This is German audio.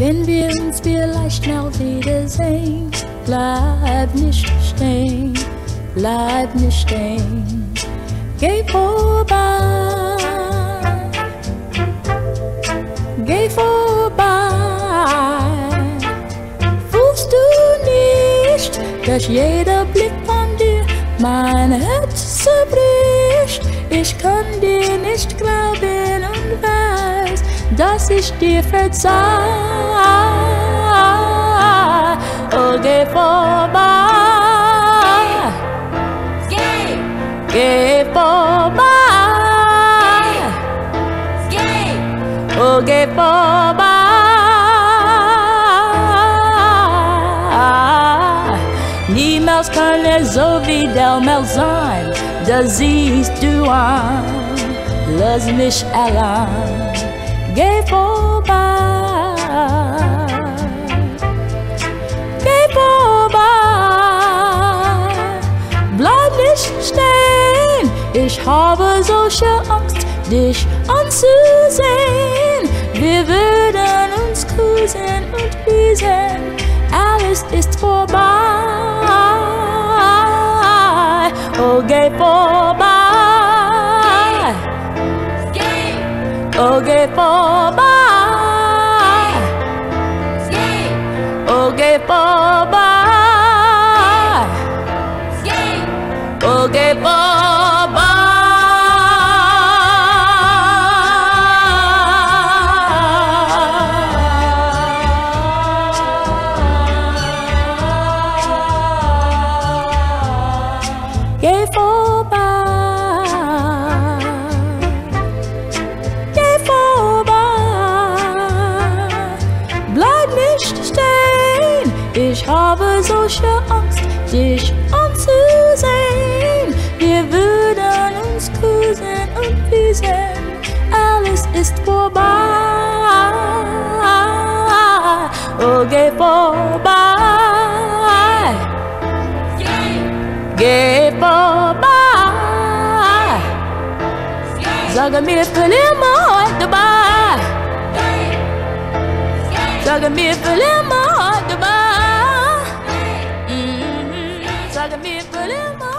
Wenn wir uns vielleicht noch wiedersehen, bleib nicht stehen, bleib nicht stehen, geh vorbei, geh vorbei. Fühlst du nicht, dass jeder Blick von dir mein Herz zerbricht? Ich kann dir nicht glauben dass ich dir verzeih. Oh, geh vorbei. Geh, Geh vorbei. geh, Oh, geh vorbei. Niemals kann es so wieder mehr sein, das siehst du an. Lass mich allein, geh vorbei. Geh vorbei, bleib nicht stehen. Ich habe solche Angst, dich anzusehen. Wir würden uns küssen und wiesen, alles ist vorbei. Oh, geh vorbei. Geh, Oh, geh vorbei. Ich habe solche Angst, dich anzusehen. Wir würden uns küssen und wiesen, alles ist vorbei. Oh, geh vorbei. Geh vorbei. Sag mir für immer heute dabei. Sag mir für immer Saca me perdeu,